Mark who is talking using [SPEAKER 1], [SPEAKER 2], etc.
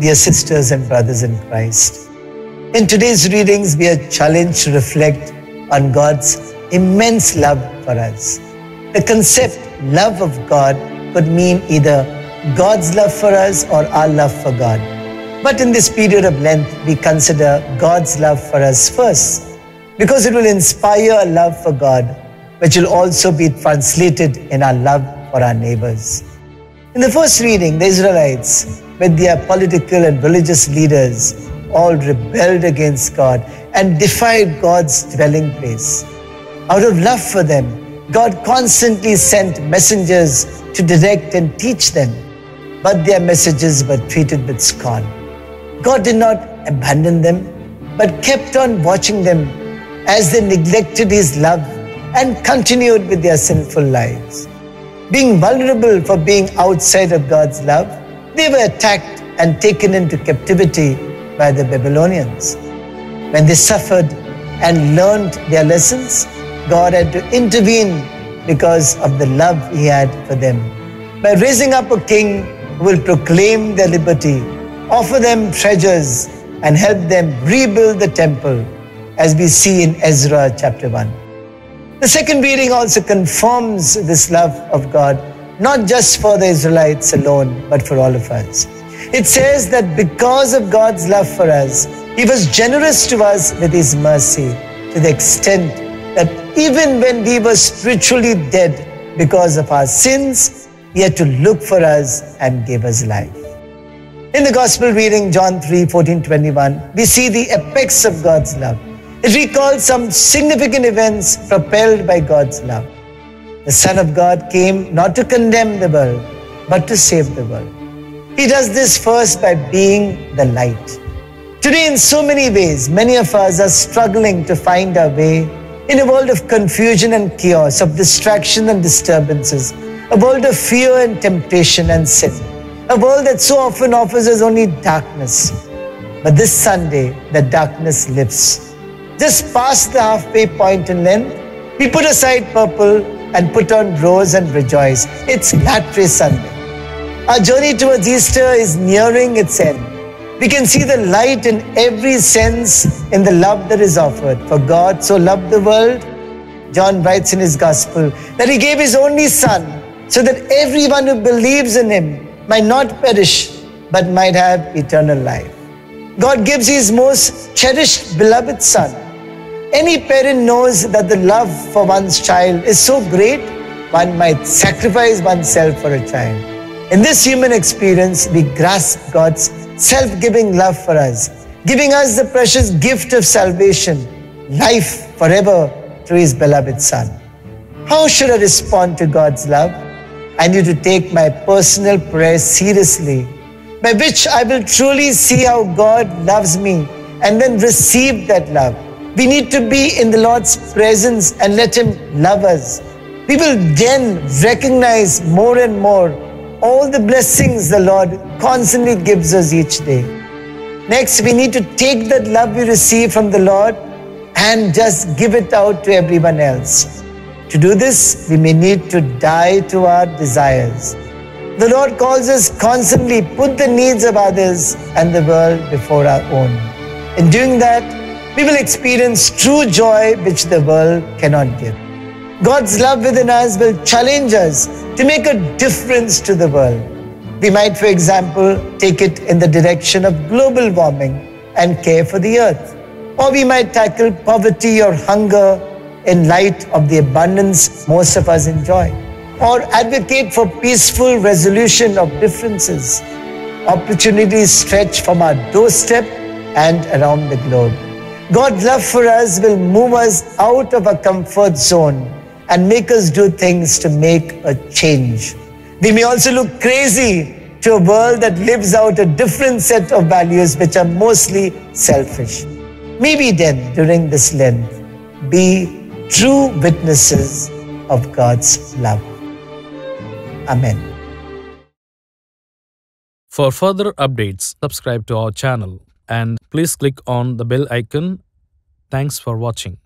[SPEAKER 1] dear sisters and brothers in Christ. In today's readings, we are challenged to reflect on God's immense love for us. The concept love of God could mean either God's love for us or our love for God. But in this period of Lent, we consider God's love for us first because it will inspire a love for God, which will also be translated in our love for our neighbors. In the first reading, the Israelites, with their political and religious leaders, all rebelled against God and defied God's dwelling place. Out of love for them, God constantly sent messengers to direct and teach them, but their messages were treated with scorn. God did not abandon them, but kept on watching them as they neglected His love and continued with their sinful lives. Being vulnerable for being outside of God's love, they were attacked and taken into captivity by the Babylonians. When they suffered and learned their lessons, God had to intervene because of the love He had for them. By raising up a king who will proclaim their liberty, offer them treasures, and help them rebuild the temple, as we see in Ezra chapter 1. The second reading also confirms this love of God, not just for the Israelites alone, but for all of us. It says that because of God's love for us, He was generous to us with His mercy to the extent that even when we were spiritually dead because of our sins, He had to look for us and give us life. In the Gospel reading, John 3 14 21, we see the apex of God's love. It recalls some significant events propelled by God's love. The Son of God came not to condemn the world, but to save the world. He does this first by being the light. Today, in so many ways, many of us are struggling to find our way in a world of confusion and chaos, of distraction and disturbances, a world of fear and temptation and sin, a world that so often offers us only darkness. But this Sunday, the darkness lifts just past the halfway point in length, we put aside purple and put on rose and rejoice. It's Laetare Sunday. Our journey towards Easter is nearing its end. We can see the light in every sense in the love that is offered. For God so loved the world, John writes in his gospel, that he gave his only Son so that everyone who believes in him might not perish but might have eternal life. God gives his most cherished, beloved Son any parent knows that the love for one's child is so great, one might sacrifice oneself for a child. In this human experience, we grasp God's self giving love for us, giving us the precious gift of salvation, life forever through His beloved Son. How should I respond to God's love? I need to take my personal prayer seriously, by which I will truly see how God loves me and then receive that love we need to be in the Lord's presence and let Him love us. We will then recognize more and more all the blessings the Lord constantly gives us each day. Next, we need to take that love we receive from the Lord and just give it out to everyone else. To do this, we may need to die to our desires. The Lord calls us constantly put the needs of others and the world before our own. In doing that, we will experience true joy which the world cannot give. God's love within us will challenge us to make a difference to the world. We might, for example, take it in the direction of global warming and care for the earth. Or we might tackle poverty or hunger in light of the abundance most of us enjoy. Or advocate for peaceful resolution of differences. Opportunities stretch from our doorstep and around the globe. God's love for us will move us out of our comfort zone and make us do things to make a change. We may also look crazy to a world that lives out a different set of values which are mostly selfish. Maybe then, during this Lent, be true witnesses of God's love. Amen.
[SPEAKER 2] For further updates, subscribe to our channel and please click on the bell icon. Thanks for watching.